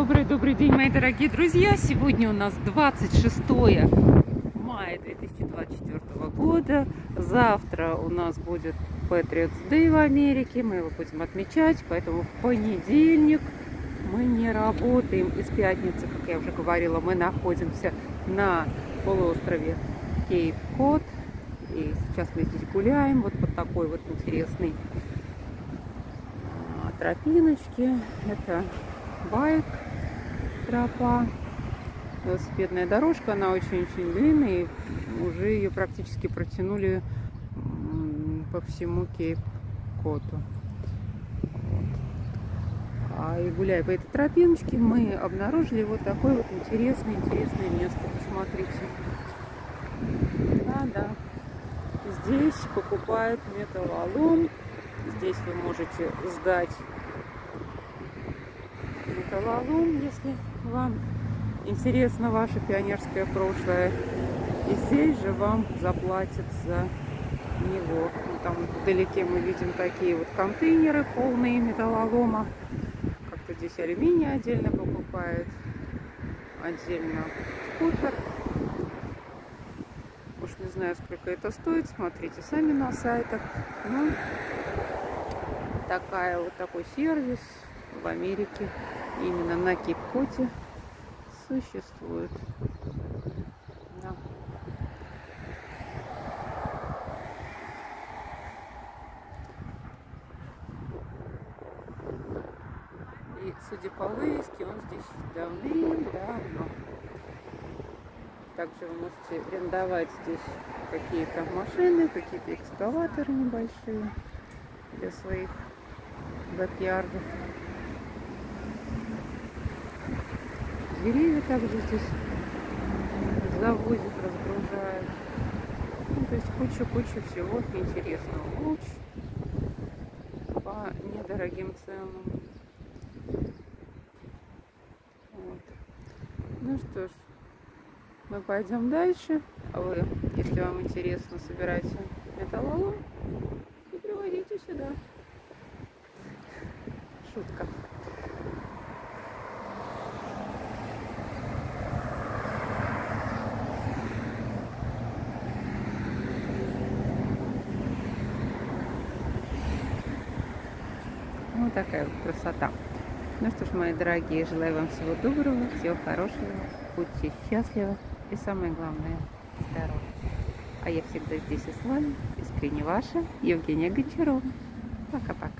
Добрый-добрый день, мои дорогие друзья! Сегодня у нас 26 мая 2024 года. Завтра у нас будет Patriots Day в Америке. Мы его будем отмечать, поэтому в понедельник мы не работаем. Из пятницы, как я уже говорила, мы находимся на полуострове Кейп-Кот. И сейчас мы здесь гуляем вот по такой вот интересной а, тропиночке. Это байк, тропа, велосипедная дорожка. Она очень-очень длинная, и уже ее практически протянули по всему Кейп-Коту. А и гуляя по этой тропиночке, мы обнаружили вот такое вот интересное, интересное место. Посмотрите. Да-да. Здесь покупают металлолом. Здесь вы можете сдать металлолом, если вам интересно ваше пионерское прошлое. И здесь же вам заплатят за него. Ну, там вдалеке мы видим такие вот контейнеры полные металлолома. Как-то здесь алюминий отдельно покупает, отдельно купер. Уж не знаю, сколько это стоит, смотрите сами на сайтах. Ну, такая вот такой сервис в Америке именно на Кипкоте существует. Да. И, судя по вывеске, он здесь давным-давно. Также вы можете арендовать здесь какие-то машины, какие-то экскаваторы небольшие для своих бэк-ярдов. Деревья также здесь завозят, разгружают. Ну, то есть куча-куча всего интересного. Луч по недорогим ценам. Вот. Ну что ж, мы пойдем дальше. А вы, если вам интересно, собирайте металлолом и приводите сюда. Шутка. Вот такая вот красота. Ну что ж, мои дорогие, желаю вам всего доброго, всего хорошего. Будьте счастливы и самое главное, здоровы. А я всегда здесь и с вами. Искренне ваша Евгения Гончарова. Пока-пока.